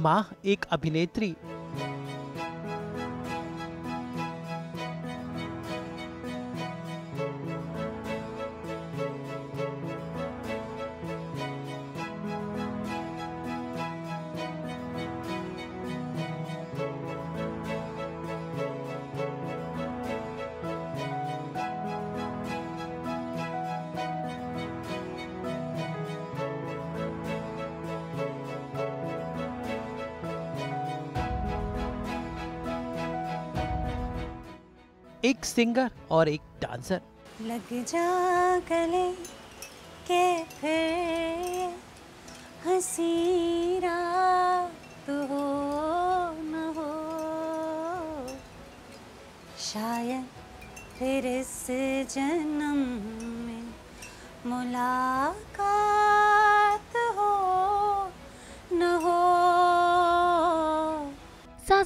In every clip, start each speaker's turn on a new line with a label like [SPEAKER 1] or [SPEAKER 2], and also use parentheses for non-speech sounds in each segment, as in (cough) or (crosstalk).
[SPEAKER 1] एक माँ एक अभिनेत्री। एक सिंगर और एक डांसर।
[SPEAKER 2] लग जा गले के फिर हँसी रात हो न हो। शायद फिर इस जन्म में मुलाकात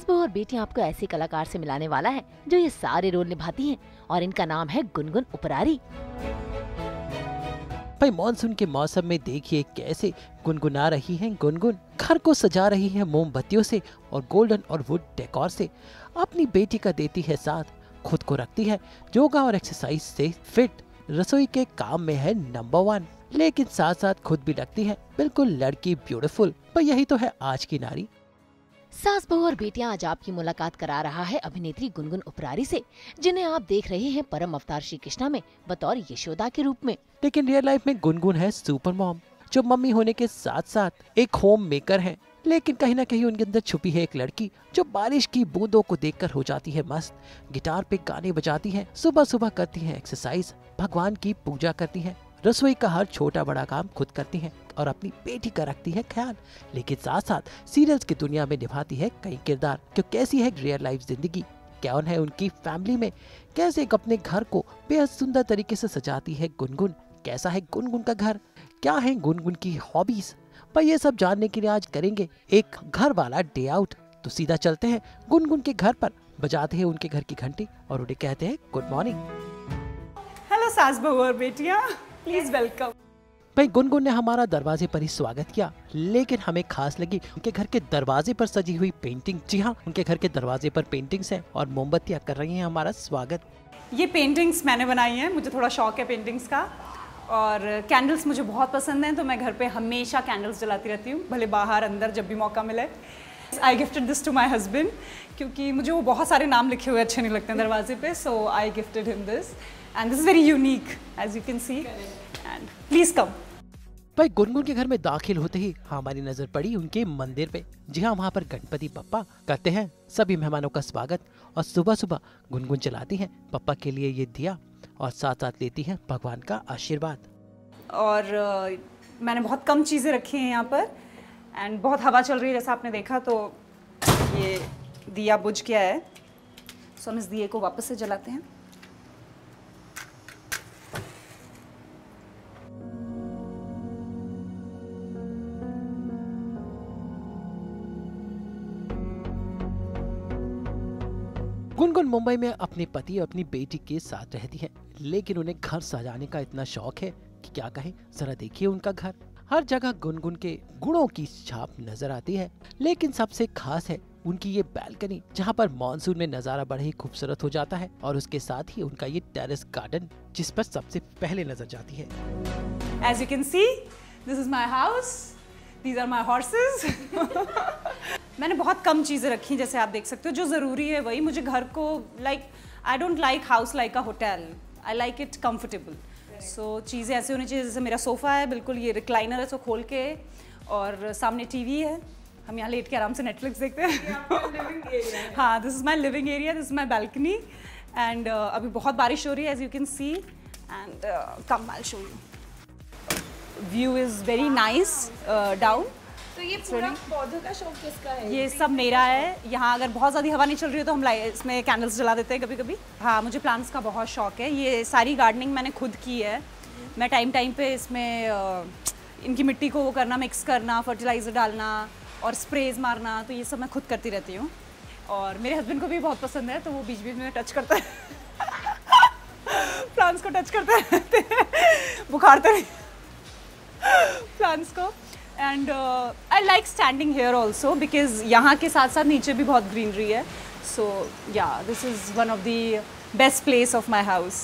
[SPEAKER 3] बहू और बेटी आपको ऐसे कलाकार से मिलाने वाला है, जो ये सारे रोल निभाती हैं, और इनका नाम है गुनगुन उपरारी।
[SPEAKER 1] भाई, मानसून के मौसम में देखिए कैसे गुनगुना रही हैं गुनगुन। घर को सजा रही है मोमबत्तियों से और गोल्डन और वुड डेकोर से। अपनी बेटी का देती है साथ, खुद को रखती है, योगा और एक्सरसाइज से फिट। रसोई के काम में है नंबर वन, लेकिन साथ साथ खुद भी लगती है। बिल्कुल लड़की ब्यूटीफुल, पर यही तो है आज की नारी।
[SPEAKER 3] सास बहू और बेटियाँ आज आपकी मुलाकात करा रहा है अभिनेत्री गुनगुन उपरारी से, जिन्हें आप देख रहे हैं परम अवतार श्री कृष्णा में, बतौर यशोदा के रूप में।
[SPEAKER 1] लेकिन रियल लाइफ में गुनगुन है सुपर मॉम जो मम्मी होने के साथ साथ एक होम मेकर है। लेकिन कहीं ना कहीं उनके अंदर छुपी है एक लड़की, जो बारिश की बूंदों को देखकर हो जाती है मस्त, गिटार पे गाने बजाती है सुबह सुबह करती है एक्सरसाइज भगवान की पूजा करती है, रसोई का हर छोटा बड़ा काम खुद करती है। और अपनी बेटी का रखती है ख्याल, लेकिन साथ साथ सीरियल्स की दुनिया में निभाती है कई किरदार। क्यों कैसी है रियल लाइफ ज़िंदगी? कौन है उनकी फैमिली में? कैसे एक अपने घर को बेहद सुंदर तरीके से सजाती है गुनगुन? कैसा है गुनगुन का घर? क्या है गुनगुन की हॉबीज पर ये सब जानने के लिए आज करेंगे एक घर वाला डे आउट तो सीधा चलते हैं गुनगुन के घर पर। बजाते हैं उनके घर की घंटी और उन्हें कहते हैं गुड मॉर्निंग
[SPEAKER 2] हेलो सास बहू और बेटियाँ। प्लीज़ वेलकम
[SPEAKER 1] भाई, गुनगुन ने हमारा दरवाजे पर ही स्वागत किया, लेकिन हमें खास लगी उनके घर के दरवाजे पर सजी हुई पेंटिंग जी हाँ उनके घर के दरवाजे पर पेंटिंग्स हैं और मोमबत्तियाँ कर रही हैं हमारा स्वागत।
[SPEAKER 2] ये पेंटिंग्स मैंने बनाई हैं, मुझे थोड़ा शौक है पेंटिंग्स का, और कैंडल्स मुझे बहुत पसंद हैं तो मैं घर पे हमेशा कैंडल्स जलाती रहती हूँ, भले बाहर, अंदर, जब भी मौका मिले। I gifted this to my husband क्योंकि मुझे वो बहुत सारे नाम लिखे हुए अच्छे नहीं लगते हैं दरवाजे पे so I gifted him this and this is very unique as you can see and please come
[SPEAKER 1] भाई गुनगुन के घर में दाखिल होते ही हमारी नज़र पड़ी उनके मंदिर पे। जी हाँ वहाँ पर गणपति पप्पा करते हैं। सभी मेहमानों का स्वागत। और सुबह सुबह गुनगुन चलाती हैं पप्पा के लिए ये दिया और साथ साथ लेती हैं भगवान का आशीर्वाद।
[SPEAKER 2] और uh, मैंने बहुत कम चीज़ें रखी हैं यहाँ पर। एंड बहुत हवा चल रही है जैसा आपने देखा तो ये दिया बुझ गया है। सो हम इस दिए को वापस से जलाते हैं।
[SPEAKER 1] गुनगुन मुंबई में अपने पति और अपनी बेटी के साथ रहती है लेकिन उन्हें घर सजाने का इतना शौक है कि क्या कहें जरा देखिए उनका घर हर जगह गुनगुन के गुणों की छाप नज़र आती है लेकिन सबसे खास है उनकी ये बैल्कनी जहाँ पर मानसून में नज़ारा बड़ा ही खूबसूरत हो जाता है और उसके साथ ही उनका ये टेरेस गार्डन जिस पर सबसे पहले नज़र जाती है
[SPEAKER 2] As you can see, this is my house. These are my horses. (laughs) मैंने बहुत कम चीज़ें रखी जैसे आप देख सकते हो जो ज़रूरी है वही। मुझे घर को like I don't like house like a hotel I like it comfortable so चीज़ें ऐसे होनी चाहिए जैसे मेरा सोफ़ा है बिल्कुल ये रिक्लाइनर है सो खोल के और सामने टीवी है। हम यहाँ लेट के आराम से नेटफ्लिक्स देखते हैं। (laughs) हाँ। This is my living area this is my balcony and अभी बहुत बारिश हो रही है as you can see and come I show you view is very nice down
[SPEAKER 4] तो ये पूरा पौधों का शौक किसका है?
[SPEAKER 2] ये सब मेरा है। यहाँ अगर बहुत ज़्यादा हवा नहीं चल रही है तो हम लाइ इसमें कैंडल्स जला देते हैं कभी कभी हाँ मुझे प्लांट्स का बहुत शौक है। ये सारी गार्डनिंग मैंने खुद की है। मैं टाइम टाइम पे इसमें इनकी मिट्टी को वो करना मिक्स करना फर्टिलाइज़र डालना और स्प्रेज मारना तो ये सब मैं खुद करती रहती हूँ। और मेरे हस्बैंड को भी बहुत पसंद है तो वो बीच बीच में टच करता है। (laughs) प्लांट्स को टच करते रहते हैं। (laughs) बुखार तो प्लांट्स (laughs) को। And I like standing here also because यहाँ के साथ साथ नीचे भी बहुत ग्रीनरी है so yeah this is one of the best place of my house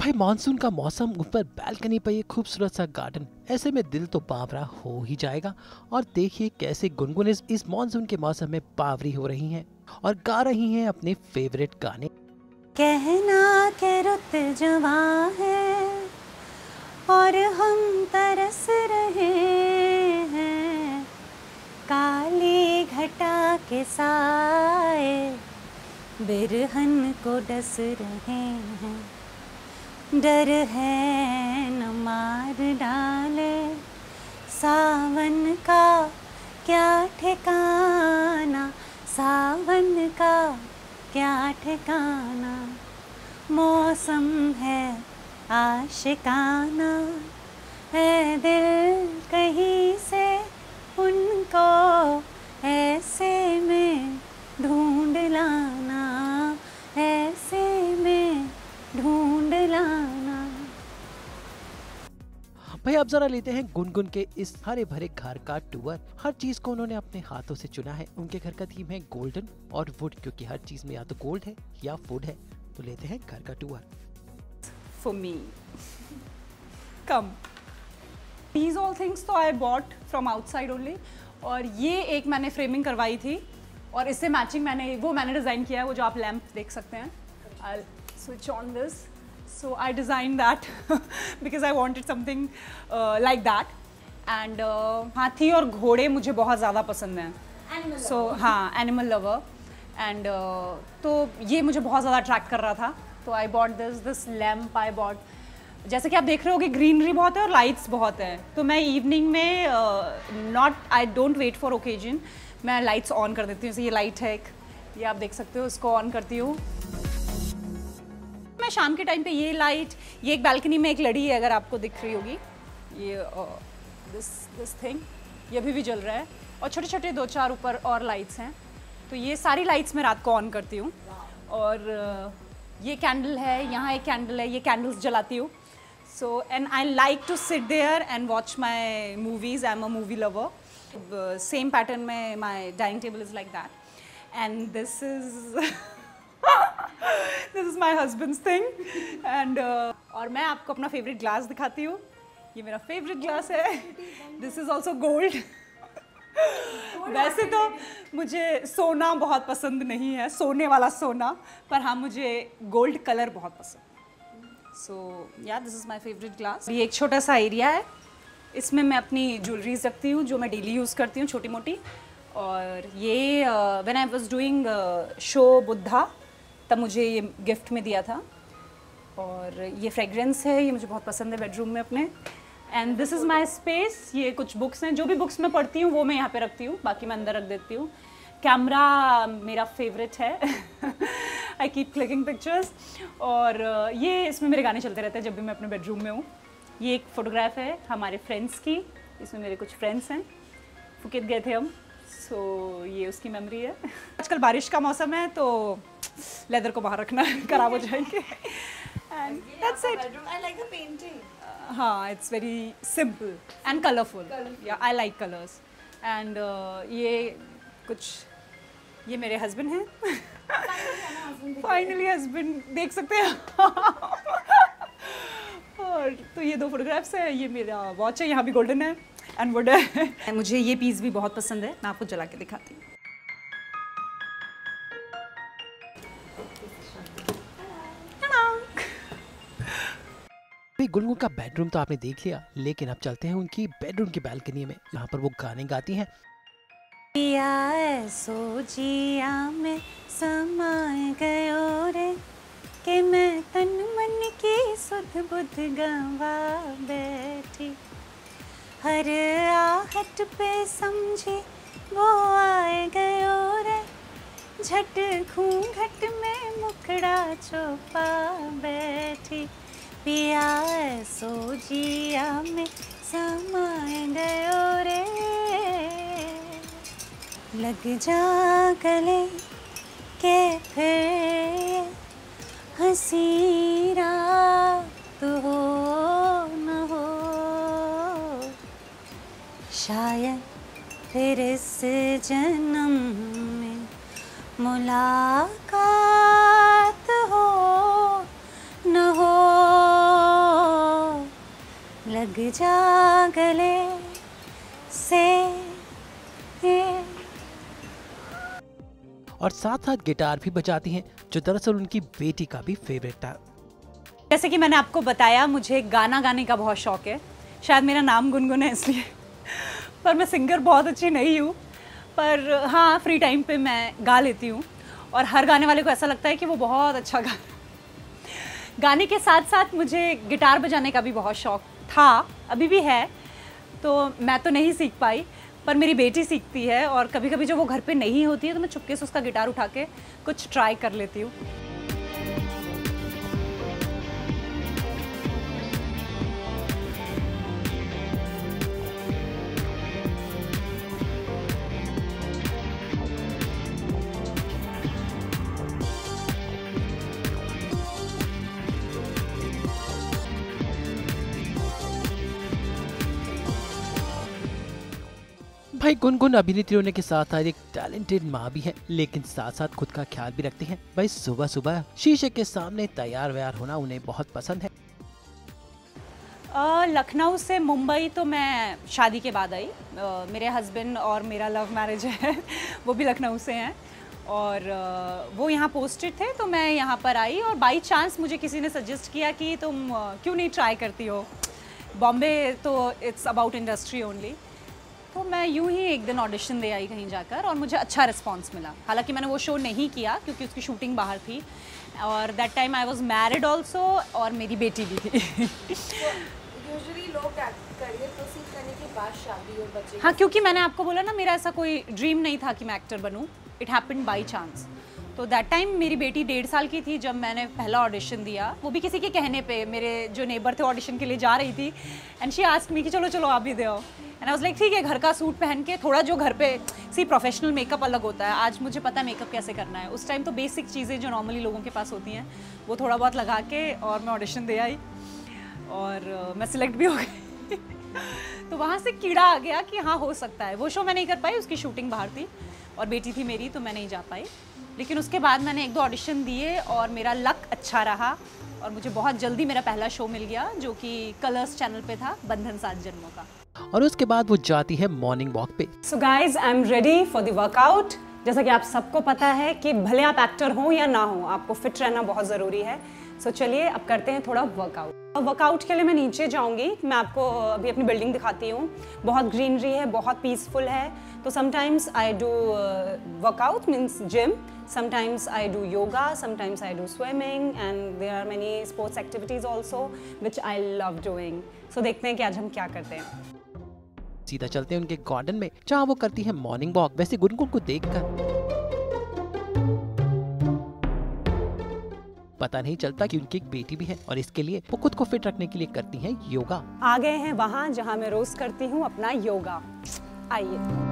[SPEAKER 1] भाई मानसून का मौसम ऊपर बालकनी पर ये खूबसूरत सा गार्डन ऐसे में दिल तो बावरा हो ही जाएगा। और देखिए कैसे गुनगुन इस, इस मानसून के मौसम में बावरी हो रही हैं और गा रही हैं अपने फेवरेट गाने।
[SPEAKER 2] कहना के रुत जवा है और हम तरस रहे हैं काली घटा के साए बिरहन को डस रहे हैं। डर है न मार डाले, सावन का क्या ठिकाना, सावन का क्या ठिकाना, मौसम है आशिकाना। है दिल कहीं से उनको ऐसे में ढूंढ लाना ऐसे में ढूंढ लाना।
[SPEAKER 1] भाई अब जरा लेते हैं गुनगुन के इस हरे भरे घर का टूर हर चीज़ को उन्होंने अपने हाथों से चुना है। उनके घर का थीम है गोल्डन और वुड क्योंकि हर चीज़ में या तो गोल्ड है या वुड है। तो लेते हैं घर का tour
[SPEAKER 2] for me come These all things तो I bought from outside only. और ये एक मैंने फ्रेमिंग करवाई थी और इससे मैचिंग मैंने वो मैंने डिज़ाइन किया है वो जो आप लैम्प देख सकते हैं। I switch on this so I design that because I wanted something like that and हाथी और घोड़े मुझे बहुत ज़्यादा पसंद हैं। सो हाँ एनिमल लवर एंड तो ये मुझे बहुत ज़्यादा अट्रैक्ट कर रहा था। तो I bought this this lamp I bought जैसे कि आप देख रहे हो कि ग्रीनरी बहुत है और लाइट्स बहुत है। तो मैं इवनिंग में not I don't wait for occasion मैं लाइट्स ऑन कर देती हूँ, जैसे ये लाइट है एक। ये आप देख सकते हो, इसको ऑन करती हूँ। मैं शाम के टाइम पे ये लाइट ये एक बालकनी में एक लड़ी है, अगर आपको दिख रही होगी। ये दिस दिस थिंग ये अभी भी जल रहा है। और छोटे छोटे दो चार ऊपर और लाइट्स हैं। तो ये सारी लाइट्स मैं रात को ऑन करती हूँ। और ये कैंडल है, यहाँ एक कैंडल है, ये कैंडल्स जलाती हूँ। So and I like to sit there and watch my movies I am a movie lover same pattern में my dining table is like that and this is this is my husband's thing and और मैं आपको अपना favourite glass दिखाती हूँ। ये मेरा favourite glass है। दिस इज़ ऑल्सो गोल्ड वैसे तो मुझे सोना बहुत पसंद नहीं है। सोने वाला सोना पर हाँ मुझे गोल्ड कलर बहुत पसंद so yeah this is my favourite glass ये एक छोटा सा एरिया है। इसमें मैं अपनी ज्वेलरीज रखती हूँ, जो मैं डेली यूज़ करती हूँ छोटी मोटी और ये when I was doing show Buddha तब मुझे ये गिफ्ट में दिया था। और ये फ्रेगरेंस है, ये मुझे बहुत पसंद है बेडरूम में अपने। And this is my space ये कुछ बुक्स हैं। जो भी बुक्स मैं पढ़ती हूँ, वो मैं यहाँ पे रखती हूँ। बाकी मैं अंदर रख देती हूँ। कैमरा मेरा फेवरेट है। (laughs) आई कीप क्लिकिंग पिक्चर्स और ये इसमें मेरे गाने चलते रहते हैं जब भी मैं अपने बेडरूम में हूँ। ये एक फ़ोटोग्राफ है हमारे फ्रेंड्स की। इसमें मेरे कुछ फ्रेंड्स हैं। फुकेत गए थे हम। सो so, ये उसकी मेमोरी है। (laughs) आजकल बारिश का मौसम है तो लेदर को बाहर रखना (laughs) खराब हो जाएँगे। And that's it
[SPEAKER 4] I like the painting.
[SPEAKER 2] हाँ it's very simple and colourful yeah I like colours and ये कुछ ये मेरे हस्बैंड हैं। फाइनली हस्बैंड देख सकते हैं। और तो ये दो फोटोग्राफ्स हैं, ये मेरा वॉच है, यहाँ भी गोल्डन है एंड वुड है। मुझे ये पीस भी बहुत पसंद है, मैं आपको जला के दिखाती हूँ।
[SPEAKER 1] गुनगुन का बेडरूम तो आपने देख लिया, लेकिन अब चलते हैं उनकी बेडरूम की बालकनी में। यहाँ पर वो गाने गाती हैं।
[SPEAKER 2] जिया ऐसो जिया में समाए गयो रे, कि मैं तन मन की सुध बुध गवा बैठी। हर आहट पे समझी वो आए गयो रे, झट घूंघट में मुखड़ा चोपा बैठी। पिया ऐसो जिया में समाए गयो रे। लग जा गले के फिर हसीरा रात हो न हो। शायद फिर इस जन्म में मुलाकात हो न हो। लग जा गले
[SPEAKER 1] और साथ साथ गिटार भी बजाती हैं, जो दरअसल उनकी बेटी का भी फेवरेट था।
[SPEAKER 2] जैसे कि मैंने आपको बताया, मुझे गाना गाने का बहुत शौक है। शायद मेरा नाम गुनगुन है इसलिए, पर मैं सिंगर बहुत अच्छी नहीं हूँ। पर हाँ फ्री टाइम पे मैं गा लेती हूँ, और हर गाने वाले को ऐसा लगता है कि वो बहुत अच्छा गा गाने के साथ साथ मुझे गिटार बजाने का भी बहुत शौक था, अभी भी है तो मैं तो नहीं सीख पाई। पर मेरी बेटी सीखती है और कभी कभी जब वो घर पे नहीं होती है तो मैं चुपके से उसका गिटार उठा के कुछ ट्राई कर लेती हूँ।
[SPEAKER 1] भाई गुनगुन अभिनेत्री होने के साथ साथ एक टैलेंटेड माँ भी है लेकिन साथ साथ खुद का ख्याल भी रखती हैं। भाई सुबह सुबह शीशे के सामने तैयार व्यार होना उन्हें बहुत पसंद है।
[SPEAKER 2] लखनऊ से मुंबई तो मैं शादी के बाद आई। मेरे हस्बैंड और मेरा लव मैरिज है (laughs) वो भी लखनऊ से हैं। और अ, वो यहाँ पोस्टेड थे तो मैं यहाँ पर आई और बाई चांस मुझे किसी ने सजेस्ट किया कि तुम क्यों नहीं ट्राई करती हो? बॉम्बे तो इट्स अबाउट इंडस्ट्री ओनली तो मैं यूँ ही एक दिन ऑडिशन दे आई कहीं जाकर और मुझे अच्छा रिस्पांस मिला। हालाँकि मैंने वो शो नहीं किया क्योंकि उसकी शूटिंग बाहर थी और that time I was married also और मेरी बेटी भी थी।
[SPEAKER 4] यूजुअली लोग करियर प्रोसीड करने के बाद शादी और बच्चे
[SPEAKER 2] हाँ क्योंकि मैंने आपको बोला ना मेरा ऐसा कोई ड्रीम नहीं था कि मैं एक्टर बनूँ। इट हैपन बाई चांस तो दैट टाइम मेरी बेटी डेढ़ साल की थी जब मैंने पहला ऑडिशन दिया। वो भी किसी के कहने पे मेरे जो नेबर थे ऑडिशन के लिए जा रही थी। एंड शी आस्क मी कि चलो चलो आप भी दो एंड आई वाज लाइक ठीक है घर का सूट पहन के थोड़ा जो घर पे सी प्रोफेशनल मेकअप अलग होता है। आज मुझे पता है मेकअप कैसे करना है। उस टाइम तो बेसिक चीज़ें जो नॉर्मली लोगों के पास होती हैं वो थोड़ा बहुत लगा के और मैं ऑडिशन दे आई। और अ, मैं सिलेक्ट भी हो गई। (laughs) तो वहाँ से कीड़ा आ गया कि हाँ हो सकता है। वो शो मैं नहीं कर पाई उसकी शूटिंग बाहर थी और बेटी थी मेरी तो मैं नहीं जा पाई। लेकिन उसके बाद मैंने एक दो ऑडिशन दिए और मेरा लक अच्छा रहा। और मुझे बहुत जल्दी मेरा पहला शो मिल गया जो कि कलर्स चैनल पे था बंधन सात जन्मों का।
[SPEAKER 1] और उसके बाद वो जाती है मॉर्निंग वॉक पे।
[SPEAKER 2] So guys I am ready for the workout जैसा कि आप सबको पता है कि भले आप एक्टर हो या ना हो आपको फिट रहना बहुत ज़रूरी है। सो so, चलिए अब करते हैं थोड़ा वर्कआउट वर्कआउट के लिए मैं नीचे जाऊँगी। मैं आपको अभी अपनी बिल्डिंग दिखाती हूँ। बहुत ग्रीनरी है बहुत पीसफुल है। तो sometimes I do workout means gym sometimes I do yoga, sometimes I do swimming and there are many sports activities also which I love doing. So देखते हैं कि आज हम क्या करते हैं।
[SPEAKER 1] सीधा चलते हैं उनके गार्डन में जहाँ वो करती है मॉर्निंग वॉक वैसे गुनगुन को देखकर पता नहीं चलता कि उनकी एक बेटी भी है और इसके लिए वो खुद को फिट रखने के लिए करती हैं योगा
[SPEAKER 2] आ गए हैं वहाँ जहाँ मैं रोज करती हूँ अपना योगा आइए।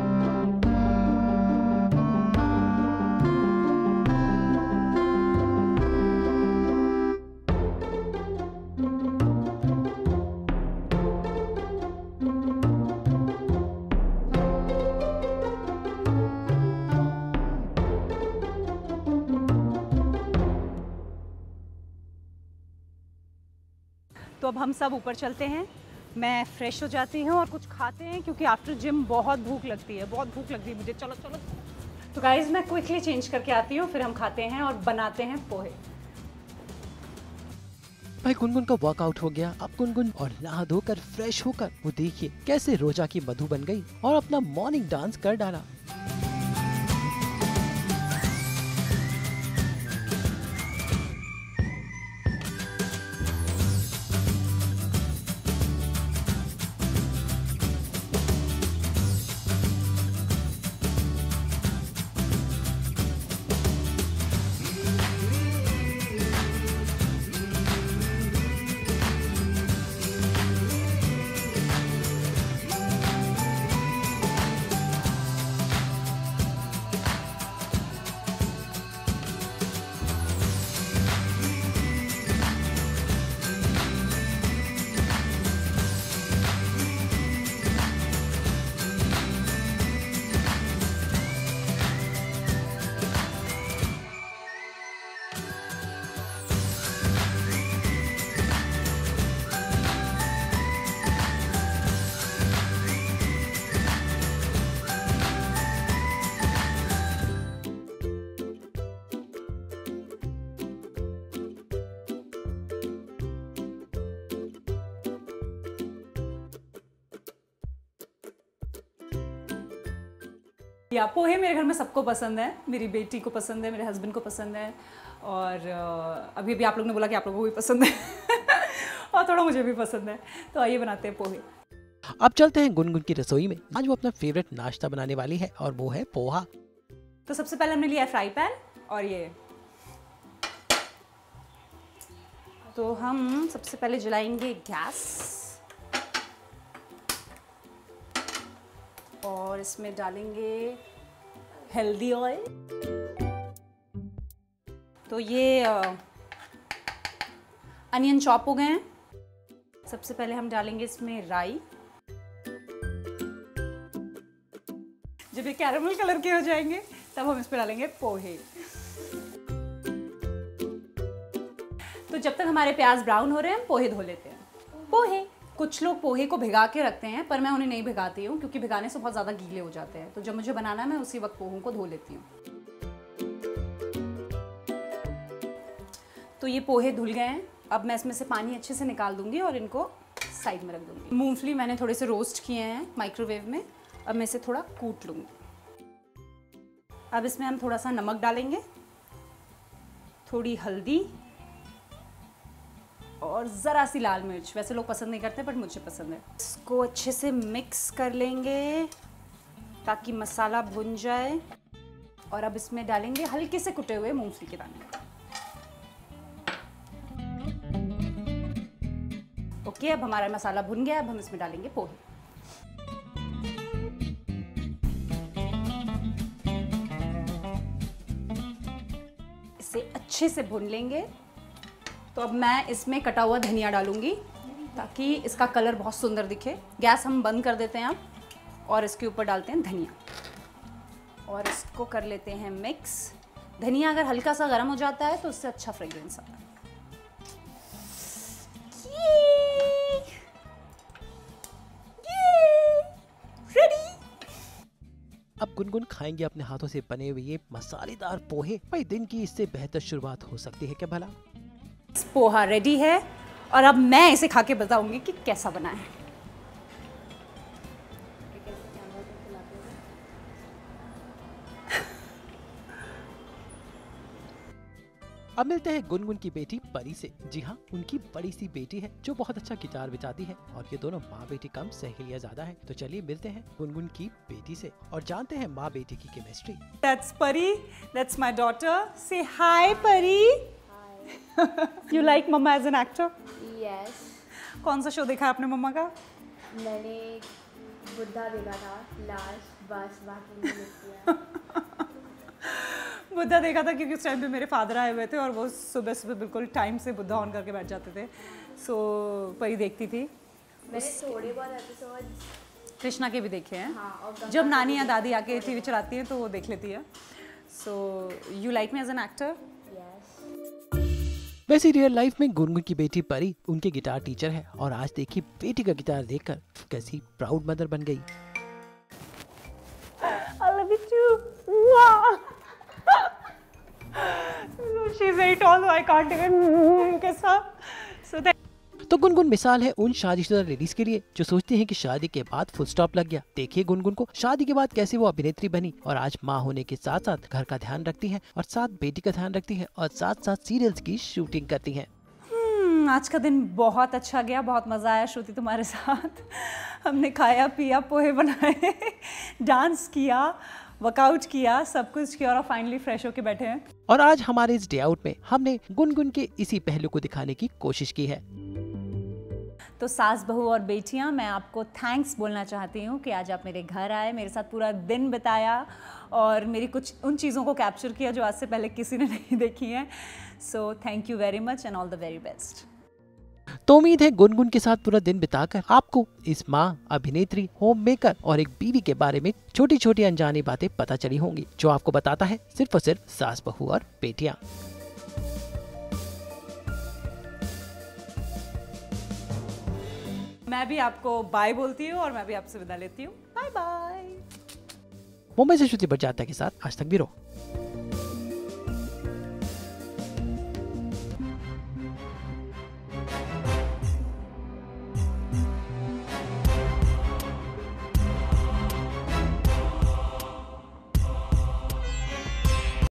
[SPEAKER 2] हम सब ऊपर चलते हैं। मैं फ्रेश हो जाती हूँ और कुछ खाते हैं क्योंकि आफ्टर जिम बहुत भूख लगती है, बहुत भूख लगती है मुझे। चलो चलो। तो गाइज़ मैं क्विकली चेंज करके आती हूँ, फिर हम खाते हैं और बनाते हैं पोहे।
[SPEAKER 1] भाई, गुनगुन का वर्कआउट हो गया। अब गुनगुन और नहा धोकर फ्रेश होकर, वो देखिए कैसे रोजा की मधु बन गई और अपना मॉर्निंग डांस कर डाला।
[SPEAKER 2] या पोहे मेरे घर में सबको पसंद है मेरी बेटी को पसंद है मेरे हस्बैंड को पसंद है और अभी अभी आप लोग ने बोला कि आप लोगों को भी पसंद है (laughs) और थोड़ा मुझे भी पसंद है। तो आइए बनाते हैं पोहे।
[SPEAKER 1] अब चलते हैं गुनगुन की रसोई में। आज वो अपना फेवरेट नाश्ता बनाने वाली है और वो है पोहा।
[SPEAKER 2] तो सबसे पहले हमने लिया है फ्राई पैन और ये। तो हम सबसे पहले जलाएँगे गैस। और इसमें डालेंगे हेल्दी ऑयल तो ये अनियन चॉप हो गए हैं। सबसे पहले हम डालेंगे इसमें राई। जब ये कैरमल कलर के हो जाएँगे, तब हम इसमें डालेंगे पोहे। तो जब तक हमारे प्याज ब्राउन हो रहे हैं, हम पोहे धो लेते हैं। पोहे। कुछ लोग पोहे को भिगा के रखते हैं, पर मैं उन्हें नहीं भिगाती हूँ, क्योंकि भिगाने से बहुत ज़्यादा गीले हो जाते हैं। तो जब मुझे बनाना है, मैं उसी वक्त पोहों को धो लेती हूँ। तो ये पोहे धुल गए हैं। अब मैं इसमें से पानी अच्छे से निकाल दूँगी और इनको साइड में रख दूँगी। मूंगफली मैंने थोड़े से रोस्ट किए हैं माइक्रोवेव में। अब मैं इसे थोड़ा कूट लूँगी। अब इसमें हम थोड़ा सा नमक डालेंगे। थोड़ी हल्दी और ज़रा सी लाल मिर्च। वैसे लोग पसंद नहीं करते बट मुझे पसंद है। इसको अच्छे से मिक्स कर लेंगे ताकि मसाला भुन जाए। और अब इसमें डालेंगे हल्के से कुटे हुए मूंगफली के दाने। ओके, अब हमारा मसाला भुन गया, अब हम इसमें डालेंगे पोहे। इसे अच्छे से भून लेंगे। तो अब मैं इसमें कटा हुआ धनिया डालूँगी ताकि इसका कलर बहुत सुंदर दिखे। गैस हम बंद कर देते हैं अब और इसके ऊपर डालते हैं धनिया। और इसको कर लेते हैं मिक्स। धनिया अगर हल्का सा गर्म हो जाता है तो उससे अच्छा फ्रेग्रेंस आता है।
[SPEAKER 1] अब गुनगुन खाएँगे अपने हाथों से बने हुए ये मसालेदार पोहे। भाई दिन की इससे बेहतर शुरुआत हो सकती है क्या भला?
[SPEAKER 2] पोहा रेडी है और अब मैं इसे खा के बताऊँगी कि कैसा बना है
[SPEAKER 1] अब मिलते हैं गुनगुन की बेटी परी से जी हाँ उनकी बड़ी सी बेटी है जो बहुत अच्छा गिटार बजाती है और ये दोनों माँ बेटी कम सहेलियाँ ज़्यादा है तो चलिए मिलते हैं गुनगुन की बेटी से और जानते हैं माँ बेटी की chemistry
[SPEAKER 2] That's Pari. That's my daughter. Say hi, Pari. You like Mama as an actor?
[SPEAKER 4] Yes
[SPEAKER 2] कौन सा शो देखा आपने मम्मा का?
[SPEAKER 4] मैंने बुद्धा देखा था लास्ट बस बाकी (laughs)
[SPEAKER 2] बुद्धा देखा था क्योंकि उस टाइम पे मेरे फादर आए हुए थे और वो सुबह सुबह बिल्कुल टाइम से बुद्धा ऑन करके बैठ जाते थे। सो so, परी देखती थी।
[SPEAKER 4] मैंने थोड़े बहुत एपिसोड
[SPEAKER 2] कृष्णा के भी देखे हैं।
[SPEAKER 4] हाँ
[SPEAKER 2] जब नानी या दादी आके टीवी चलाती हैं तो वो देख लेती है। So you like me as an actor
[SPEAKER 1] वैसे रियल लाइफ में गुनगुन की बेटी परी उनके गिटार टीचर है और आज देखी बेटी का गिटार देखकर कैसी प्राउड मदर बन गई.
[SPEAKER 2] She's tall, so I can't even Okay, sir. So that
[SPEAKER 1] तो गुनगुन मिसाल है उन शादीशुदा लेडीज़ के लिए जो सोचती हैं कि शादी के बाद फुल स्टॉप लग गया। देखिए गुनगुन को शादी के बाद कैसे वो अभिनेत्री बनी और आज माँ होने के साथ साथ घर का ध्यान रखती है और साथ बेटी का ध्यान रखती है और साथ साथ सीरियल्स की शूटिंग करती हैं।
[SPEAKER 2] हम्म, आज का दिन बहुत अच्छा गया बहुत मज़ा आया श्रुति तुम्हारे साथ। हमने खाया पिया पोहे बनाए डांस किया वर्कआउट किया सब कुछ किया और फाइनली फ्रेश होके बैठे हैं।
[SPEAKER 1] और आज हमारे इस डे आउट में हमने गुनगुन के इसी पहलू को दिखाने की कोशिश की है।
[SPEAKER 2] तो सास बहू और बेटियाँ, मैं आपको थैंक्स बोलना चाहती हूँ कि आज आप मेरे घर आए, मेरे साथ पूरा दिन बिताया और मेरी कुछ उन चीज़ों को कैप्चर किया जो आज से पहले किसी ने (laughs) नहीं देखी हैं। So thank you very much and all the very best
[SPEAKER 1] तो उम्मीद है गुनगुन के साथ पूरा दिन बिताकर आपको इस माँ, अभिनेत्री होम मेकर और एक बीवी के बारे में छोटी छोटी अनजानी बातें पता चली होंगी, जो आपको बताता है सिर्फ़ और सिर्फ़ सास बहू और बेटियाँ।
[SPEAKER 2] मैं भी आपको बाय बोलती हूँ और मैं भी आपसे विदा लेती हूँ। बाय बाय
[SPEAKER 1] मुंबई से श्रुति बजाता के साथ, आज तक ब्यूरो